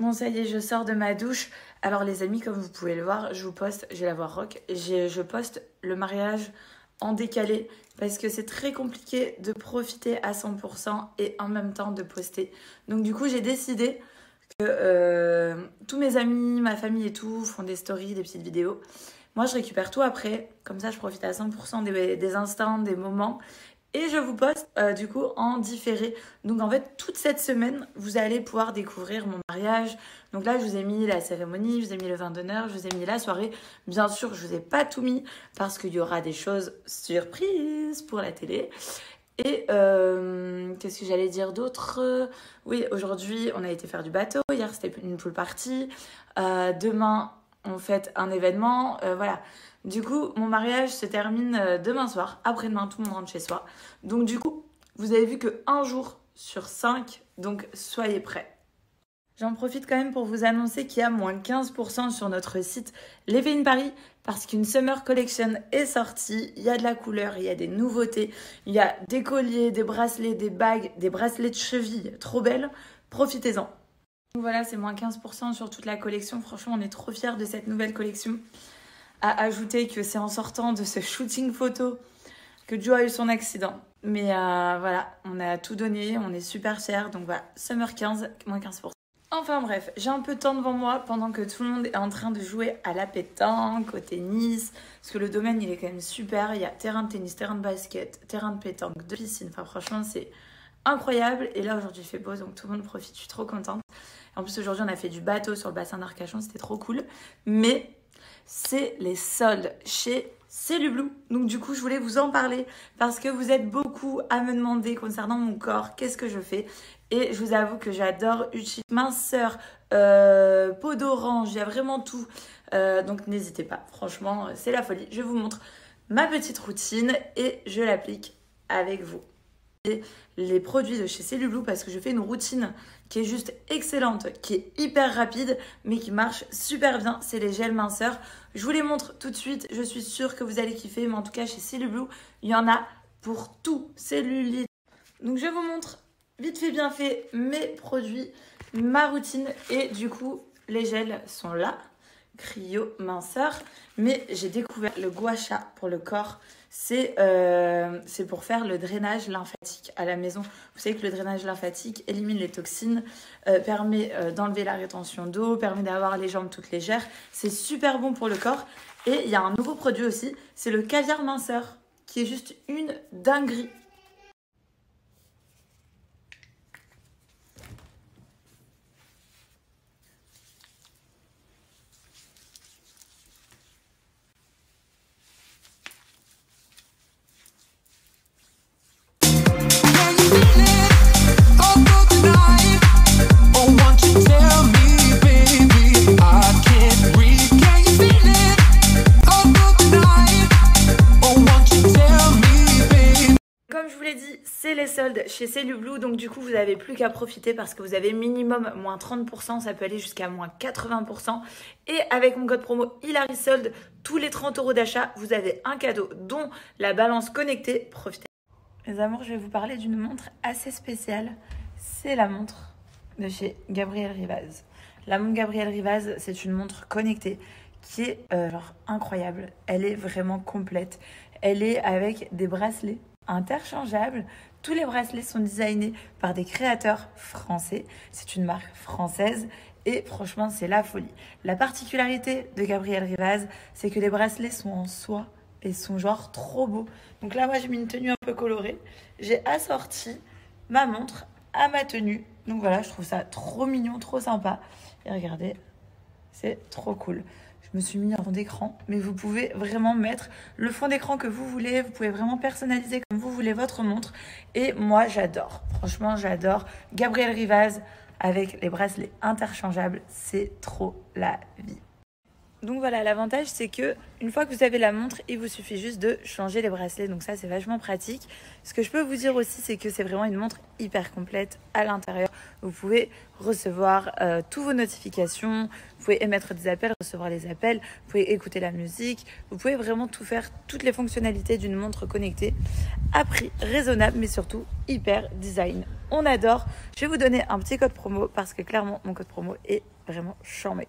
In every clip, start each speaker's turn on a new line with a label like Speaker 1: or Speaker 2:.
Speaker 1: Bon, ça y est, je sors de ma douche. Alors, les amis, comme vous pouvez le voir, je vous poste, j'ai la voix rock, je poste le mariage en décalé parce que c'est très compliqué de profiter à 100% et en même temps de poster. Donc, du coup, j'ai décidé que euh, tous mes amis, ma famille et tout font des stories, des petites vidéos. Moi, je récupère tout après. Comme ça, je profite à 100% des, des instants, des moments et je vous poste euh, du coup en différé. Donc en fait, toute cette semaine, vous allez pouvoir découvrir mon mariage. Donc là, je vous ai mis la cérémonie, je vous ai mis le vin d'honneur, je vous ai mis la soirée. Bien sûr, je vous ai pas tout mis parce qu'il y aura des choses surprises pour la télé. Et euh, qu'est-ce que j'allais dire d'autre? Oui, aujourd'hui, on a été faire du bateau. Hier, c'était une pool party. Euh, demain, on fait un événement. voilà. Du coup, mon mariage se termine euh, demain soir. Après-demain, tout le monde rentre chez soi. Donc, du coup, vous avez vu que un jour sur cinq, donc soyez prêts. J'en profite quand même pour vous annoncer qu'il y a moins 15% sur notre site in Paris parce qu'une Summer Collection est sortie. Il y a de la couleur, il y a des nouveautés, il y a des colliers, des bracelets, des bagues, des bracelets de cheville trop belles. Profitez-en. Voilà, c'est moins 15% sur toute la collection. Franchement, on est trop fiers de cette nouvelle collection à ajouter que c'est en sortant de ce shooting photo que Joe a eu son accident. Mais euh, voilà, on a tout donné, on est super fiers. Donc voilà, Summer 15, moins 15%. Enfin bref, j'ai un peu de temps devant moi pendant que tout le monde est en train de jouer à la pétanque, au tennis. Parce que le domaine, il est quand même super. Il y a terrain de tennis, terrain de basket, terrain de pétanque, de piscine. Enfin franchement, c'est incroyable. Et là, aujourd'hui, il fait beau, donc tout le monde profite. Je suis trop contente. En plus, aujourd'hui, on a fait du bateau sur le bassin d'Arcachon. C'était trop cool. Mais c'est les soldes chez Cellublue. Donc du coup, je voulais vous en parler parce que vous êtes beaucoup à me demander concernant mon corps, qu'est-ce que je fais. Et je vous avoue que j'adore utiliser minceur, euh, peau d'orange, il y a vraiment tout. Euh, donc n'hésitez pas, franchement, c'est la folie. Je vous montre ma petite routine et je l'applique avec vous les produits de chez Cellublue parce que je fais une routine qui est juste excellente, qui est hyper rapide, mais qui marche super bien. C'est les gels minceurs. Je vous les montre tout de suite. Je suis sûre que vous allez kiffer, mais en tout cas, chez Cellublue, il y en a pour tout. Cellulite. Donc, je vous montre vite fait, bien fait mes produits, ma routine. Et du coup, les gels sont là. Cryo minceur. Mais j'ai découvert le gua pour le corps euh, c'est pour faire le drainage lymphatique à la maison. Vous savez que le drainage lymphatique élimine les toxines, euh, permet euh, d'enlever la rétention d'eau, permet d'avoir les jambes toutes légères. C'est super bon pour le corps. Et il y a un nouveau produit aussi, c'est le caviar minceur, qui est juste une dinguerie. Chez Cellublue, donc du coup vous n'avez plus qu'à profiter parce que vous avez minimum moins 30%, ça peut aller jusqu'à moins 80%. Et avec mon code promo Solde, tous les 30 euros d'achat, vous avez un cadeau dont la balance connectée. Profitez. Les amours, je vais vous parler d'une montre assez spéciale. C'est la montre de chez Gabriel Rivaz. La montre Gabriel Rivaz, c'est une montre connectée qui est euh, incroyable. Elle est vraiment complète. Elle est avec des bracelets interchangeables tous les bracelets sont designés par des créateurs français. C'est une marque française et franchement, c'est la folie. La particularité de Gabriel Rivaz, c'est que les bracelets sont en soie et sont genre trop beaux. Donc là, moi, j'ai mis une tenue un peu colorée. J'ai assorti ma montre à ma tenue. Donc voilà, je trouve ça trop mignon, trop sympa. Et regardez, c'est trop cool je me suis mis un fond d'écran, mais vous pouvez vraiment mettre le fond d'écran que vous voulez, vous pouvez vraiment personnaliser comme vous voulez votre montre. Et moi, j'adore, franchement, j'adore. Gabriel Rivaz avec les bracelets interchangeables, c'est trop la vie. Donc voilà, l'avantage c'est que une fois que vous avez la montre, il vous suffit juste de changer les bracelets. Donc ça c'est vachement pratique. Ce que je peux vous dire aussi c'est que c'est vraiment une montre hyper complète à l'intérieur. Vous pouvez recevoir euh, tous vos notifications, vous pouvez émettre des appels, recevoir les appels, vous pouvez écouter la musique, vous pouvez vraiment tout faire, toutes les fonctionnalités d'une montre connectée à prix raisonnable mais surtout hyper design. On adore. Je vais vous donner un petit code promo parce que clairement mon code promo est vraiment charmé.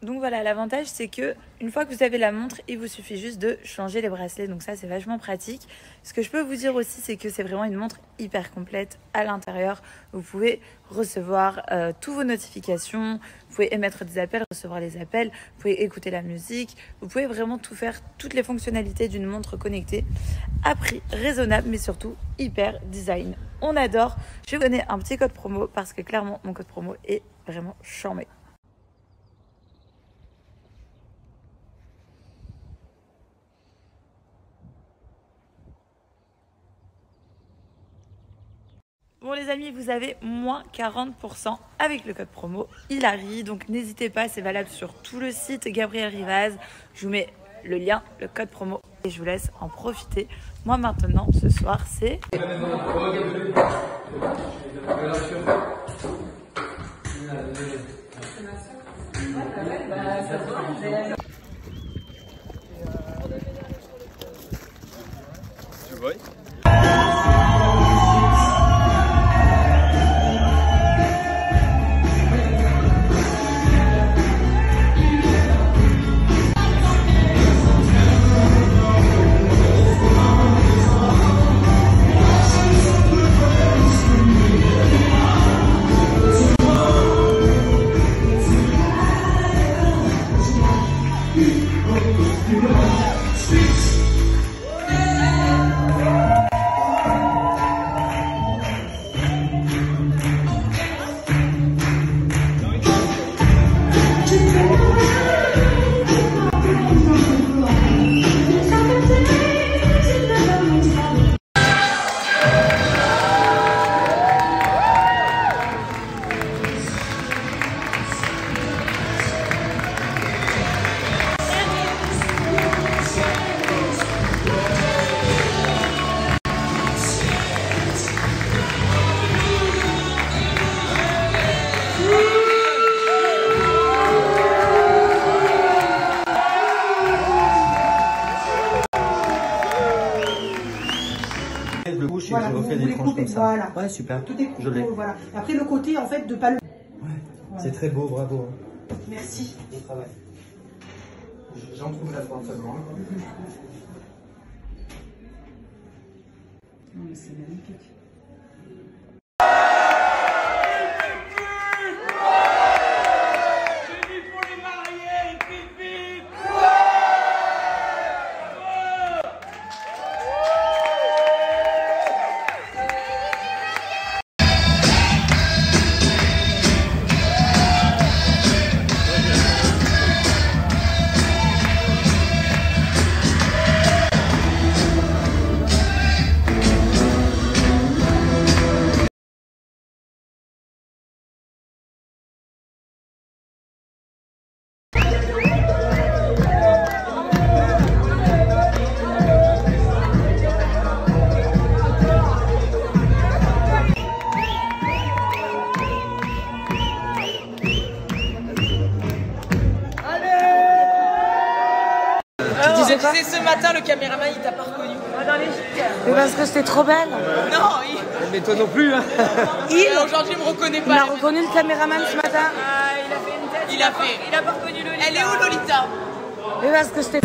Speaker 1: Donc voilà, l'avantage c'est que une fois que vous avez la montre, il vous suffit juste de changer les bracelets. Donc ça c'est vachement pratique. Ce que je peux vous dire aussi c'est que c'est vraiment une montre hyper complète à l'intérieur. Vous pouvez recevoir euh, tous vos notifications, vous pouvez émettre des appels, recevoir les appels, vous pouvez écouter la musique, vous pouvez vraiment tout faire, toutes les fonctionnalités d'une montre connectée à prix raisonnable mais surtout hyper design. On adore. Je vais vous donner un petit code promo parce que clairement mon code promo est vraiment charmé. Bon les amis, vous avez moins 40% avec le code promo Hilary. Donc n'hésitez pas, c'est valable sur tout le site Gabriel Rivaz. Je vous mets le lien, le code promo et je vous laisse en profiter. Moi maintenant, ce soir, c'est...
Speaker 2: Tu vois
Speaker 3: Ouais, super.
Speaker 4: Tout est
Speaker 3: Je l'ai.
Speaker 4: coupé, voilà. Après le côté en fait de pas le.
Speaker 3: Ouais. C'est très beau, bravo.
Speaker 4: Merci.
Speaker 3: Bon travail. J'en trouve la forme seulement.
Speaker 4: C'est magnifique.
Speaker 5: Matin, le caméraman, il t'a pas reconnu.
Speaker 4: Mais parce que c'était trop belle.
Speaker 5: Non, il,
Speaker 3: Mais toi non plus, hein
Speaker 4: Il,
Speaker 5: aujourd'hui, il me reconnaît
Speaker 4: il a
Speaker 5: pas.
Speaker 4: reconnu le caméraman ce matin.
Speaker 5: Ah, il a fait une tête. Il a fait. Il a pas reconnu Lolita. Elle est où, Lolita?
Speaker 4: Mais parce que c'était.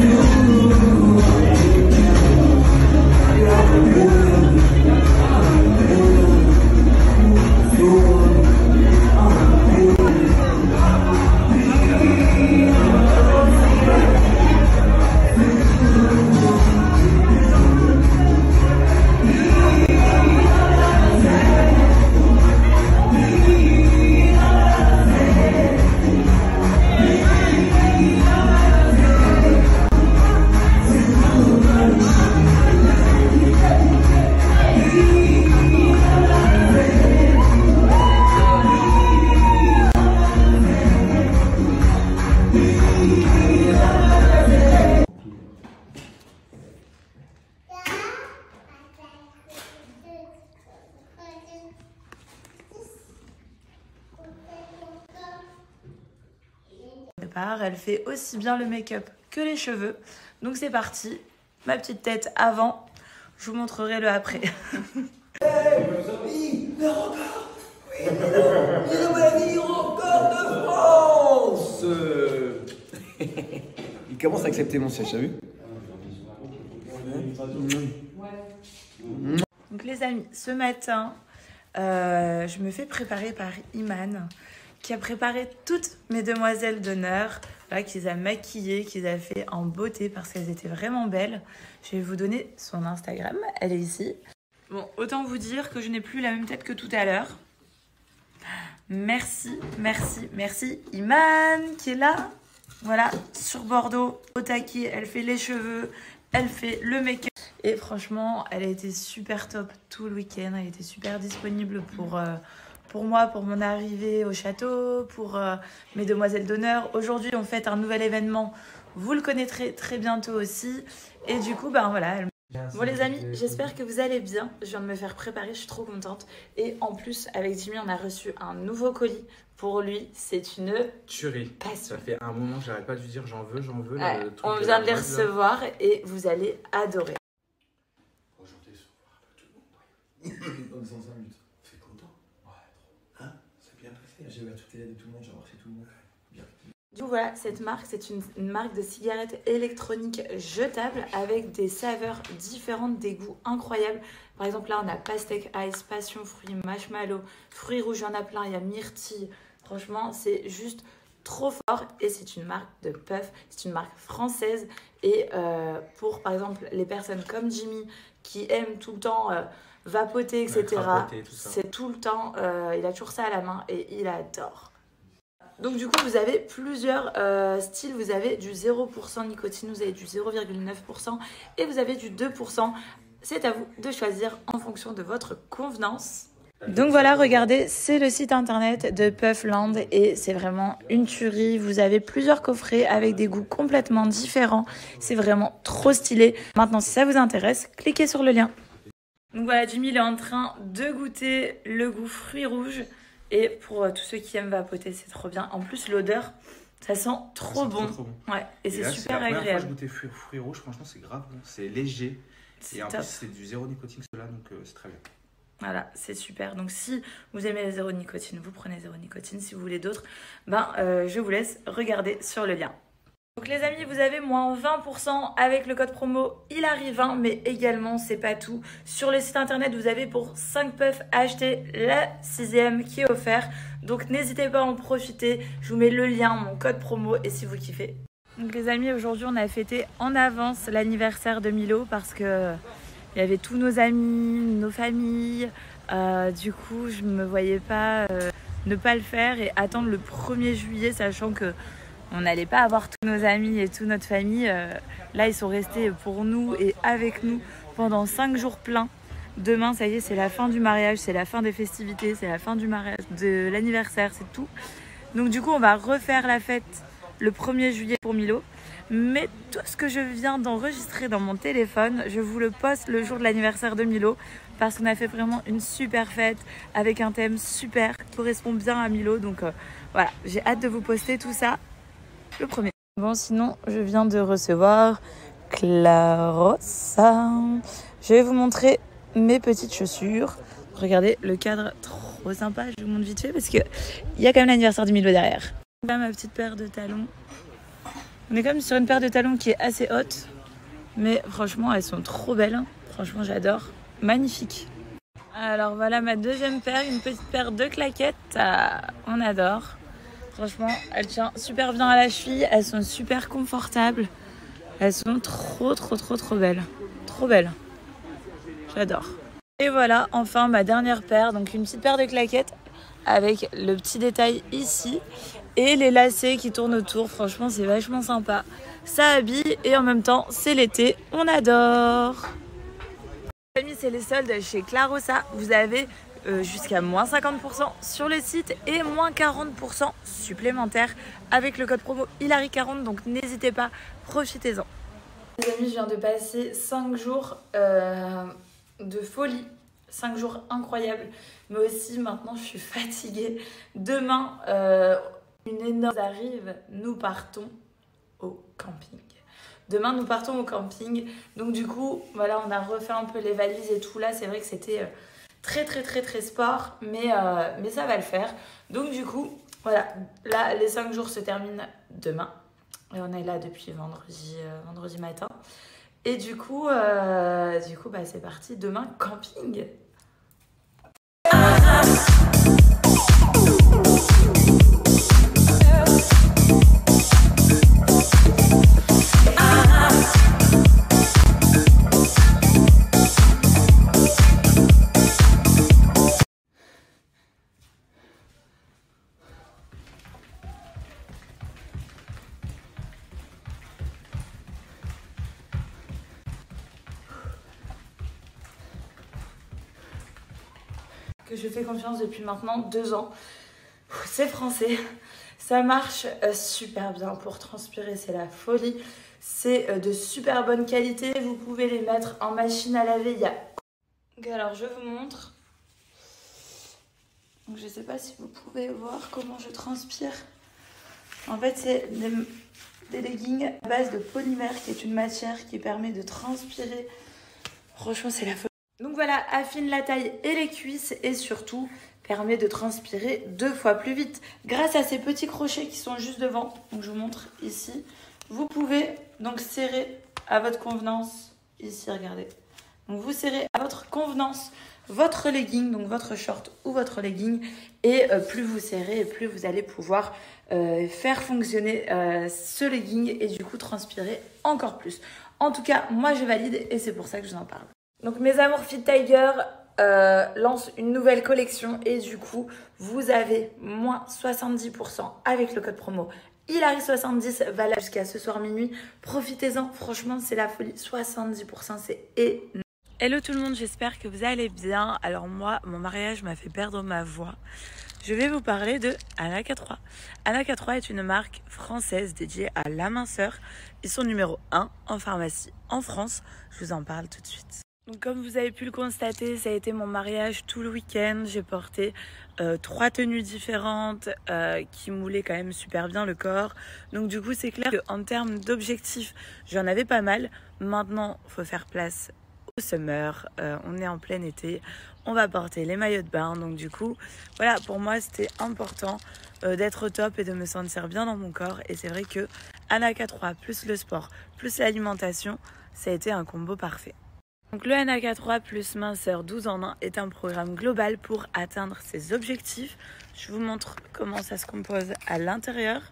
Speaker 1: Elle fait aussi bien le make-up que les cheveux. Donc c'est parti. Ma petite tête avant. Je vous montrerai le après.
Speaker 6: Il commence à accepter mon siège, t'as vu
Speaker 1: Donc les amis, ce matin, euh, je me fais préparer par Iman, qui a préparé toutes mes demoiselles d'honneur, qui les a maquillées, qui les a fait en beauté parce qu'elles étaient vraiment belles. Je vais vous donner son Instagram, elle est ici. Bon, autant vous dire que je n'ai plus la même tête que tout à l'heure. Merci, merci, merci Iman qui est là. Voilà, sur Bordeaux, au taquet, elle fait les cheveux, elle fait le make-up. Et franchement, elle a été super top tout le week-end. Elle était super disponible pour, euh, pour moi, pour mon arrivée au château, pour euh, mes demoiselles d'honneur. Aujourd'hui, on fête un nouvel événement. Vous le connaîtrez très bientôt aussi. Et du coup, ben voilà, elle Bon les amis, j'espère que vous allez bien. Je viens de me faire préparer, je suis trop contente. Et en plus, avec Jimmy, on a reçu un nouveau colis. Pour lui, c'est une
Speaker 2: Tuerie.
Speaker 1: passion.
Speaker 2: Ça fait un moment que j'arrête pas de lui dire j'en veux, j'en veux.
Speaker 1: Ouais,
Speaker 2: le truc
Speaker 1: on vient de les
Speaker 2: là.
Speaker 1: recevoir et vous allez adorer.
Speaker 6: Aujourd'hui, tout le monde. Dans 5 minutes. T'es content Ouais, trop. Hein C'est bien passé. J'ai de tout le monde, j'ai tout le monde. Bien.
Speaker 1: Du coup, voilà, cette marque, c'est une, une marque de cigarettes électroniques jetables avec des saveurs différentes, des goûts incroyables. Par exemple, là, on a pastèque ice, passion fruit, marshmallow, fruits rouges, il y en a plein, il y a myrtille. Franchement, c'est juste trop fort et c'est une marque de puff, c'est une marque française. Et euh, pour, par exemple, les personnes comme Jimmy qui aiment tout le temps euh, vapoter, etc., c'est tout le temps, euh, il a toujours ça à la main et il adore. Donc du coup, vous avez plusieurs euh, styles. Vous avez du 0% nicotine, vous avez du 0,9% et vous avez du 2%. C'est à vous de choisir en fonction de votre convenance. Donc voilà, regardez, c'est le site internet de Puffland et c'est vraiment une tuerie. Vous avez plusieurs coffrets avec des goûts complètement différents. C'est vraiment trop stylé. Maintenant, si ça vous intéresse, cliquez sur le lien. Donc voilà, Jimmy il est en train de goûter le goût fruits rouges. Et pour euh, tous ceux qui aiment vapoter, c'est trop bien. En plus, l'odeur, ça sent trop
Speaker 2: Ça sent
Speaker 1: bon.
Speaker 2: trop bon.
Speaker 1: Ouais, et, c'est super
Speaker 2: la première fois que je
Speaker 1: agréable.
Speaker 2: goûtais fruits, fruits rouges, franchement, c'est grave bon. C'est léger.
Speaker 1: C'est
Speaker 2: Et en
Speaker 1: top.
Speaker 2: plus, c'est du zéro nicotine, cela, donc euh, c'est très bien.
Speaker 1: Voilà, c'est super. Donc si vous aimez les zéro nicotine, vous prenez zéro nicotine. Si vous voulez d'autres, ben euh, je vous laisse regarder sur le lien. Donc les amis, vous avez moins 20% avec le code promo il arrive 20, mais également c'est pas tout. Sur le site internet, vous avez pour 5 puffs à acheter la sixième qui est offert. Donc n'hésitez pas à en profiter. Je vous mets le lien, mon code promo et si vous kiffez. Donc les amis, aujourd'hui on a fêté en avance l'anniversaire de Milo parce que il y avait tous nos amis, nos familles. Euh, du coup, je me voyais pas euh, ne pas le faire et attendre le 1er juillet, sachant que on n'allait pas avoir tous nos amis et toute notre famille. Euh, là, ils sont restés pour nous et avec nous pendant 5 jours pleins. Demain, ça y est, c'est la fin du mariage, c'est la fin des festivités, c'est la fin du mariage, de l'anniversaire, c'est tout. Donc du coup, on va refaire la fête le 1er juillet pour Milo. Mais tout ce que je viens d'enregistrer dans mon téléphone, je vous le poste le jour de l'anniversaire de Milo parce qu'on a fait vraiment une super fête avec un thème super qui correspond bien à Milo. Donc euh, voilà, j'ai hâte de vous poster tout ça le premier. Bon, sinon, je viens de recevoir Clarossa. Je vais vous montrer mes petites chaussures. Regardez le cadre trop sympa. Je vous montre vite fait parce que il y a quand même l'anniversaire de Milo derrière. Là, ma petite paire de talons. On est quand même sur une paire de talons qui est assez haute. Mais franchement, elles sont trop belles. Franchement, j'adore. Magnifique. Alors voilà ma deuxième paire, une petite paire de claquettes. On adore. Franchement, elle tient super bien à la cheville. Elles sont super confortables. Elles sont trop, trop, trop, trop belles. Trop belles. J'adore. Et voilà, enfin ma dernière paire. Donc une petite paire de claquettes avec le petit détail ici et les lacets qui tournent autour. Franchement, c'est vachement sympa. Ça habille et en même temps, c'est l'été. On adore. Amis, c'est les soldes chez Clarossa. Vous avez euh, jusqu'à moins 50% sur le site et moins 40% supplémentaire avec le code promo Hilary40. Donc n'hésitez pas, profitez-en. Les amis, je viens de passer 5 jours euh, de folie. 5 jours incroyables. Mais aussi maintenant, je suis fatiguée. Demain, euh, une énorme arrive, nous partons au camping. Demain, nous partons au camping. Donc, du coup, voilà, on a refait un peu les valises et tout. Là, c'est vrai que c'était euh, très, très, très, très sport, mais, euh, mais ça va le faire. Donc, du coup, voilà, là, les 5 jours se terminent demain. Et on est là depuis vendredi, euh, matin. Et du coup, du coup bah, c'est parti. Demain, camping. Que je fais confiance depuis maintenant deux ans. C'est français, ça marche euh, super bien pour transpirer, c'est la folie. C'est euh, de super bonne qualité, vous pouvez les mettre en machine à laver. Il y a... Alors je vous montre. Je sais pas si vous pouvez voir comment je transpire. En fait, c'est des, des leggings à base de polymère, qui est une matière qui permet de transpirer. Franchement, c'est la folie. Donc voilà, affine la taille et les cuisses et surtout permet de transpirer deux fois plus vite. Grâce à ces petits crochets qui sont juste devant, donc je vous montre ici, vous pouvez donc serrer à votre convenance, ici regardez. Vous serrez à votre convenance votre legging, donc votre short ou votre legging, et euh, plus vous serrez, et plus vous allez pouvoir euh, faire fonctionner euh, ce legging et du coup transpirer encore plus. En tout cas, moi je valide et c'est pour ça que je vous en parle. Donc mes amours Fit Tiger euh, lance une nouvelle collection et du coup vous avez moins 70% avec le code promo Hilary70 valable jusqu'à ce soir minuit. Profitez-en, franchement c'est la folie. 70% c'est énorme. Hello tout le monde, j'espère que vous allez bien. Alors moi, mon mariage m'a fait perdre ma voix. Je vais vous parler de Anaka3. Anaka3 est une marque française dédiée à la minceur. Ils sont numéro 1 en pharmacie en France. Je vous en parle tout de suite. Donc comme vous avez pu le constater, ça a été mon mariage tout le week-end. J'ai porté euh, trois tenues différentes euh, qui moulaient quand même super bien le corps. Donc du coup c'est clair qu'en termes d'objectifs, j'en avais pas mal. Maintenant, faut faire place au summer. Euh, on est en plein été. On va porter les maillots de bain. Donc du coup, voilà, pour moi c'était important d'être au top et de me sentir bien dans mon corps. Et c'est vrai que Anaka 3 plus le sport plus l'alimentation, ça a été un combo parfait. Donc le NAK3 plus minceur 12 en 1 est un programme global pour atteindre ses objectifs. Je vous montre comment ça se compose à l'intérieur.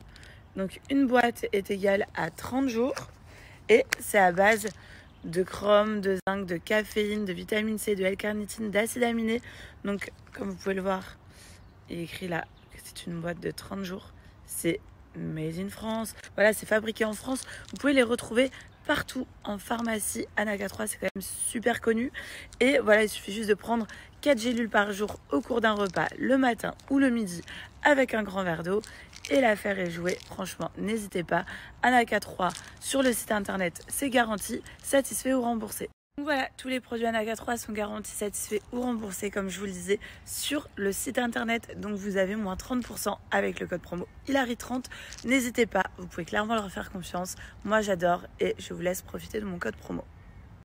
Speaker 1: Donc une boîte est égale à 30 jours et c'est à base de chrome, de zinc, de caféine, de vitamine C, de L-carnitine, d'acide aminé. Donc comme vous pouvez le voir, il écrit là que c'est une boîte de 30 jours. C'est made in France. Voilà, c'est fabriqué en France. Vous pouvez les retrouver partout en pharmacie. Anaga 3, c'est quand même super connu. Et voilà, il suffit juste de prendre 4 gélules par jour au cours d'un repas, le matin ou le midi, avec un grand verre d'eau. Et l'affaire est jouée. Franchement, n'hésitez pas. Anaga 3 sur le site internet, c'est garanti, satisfait ou remboursé. Voilà, tous les produits Anaga 3 sont garantis, satisfaits ou remboursés, comme je vous le disais, sur le site internet. Donc vous avez moins 30% avec le code promo Hilary30. N'hésitez pas, vous pouvez clairement leur faire confiance. Moi j'adore et je vous laisse profiter de mon code promo.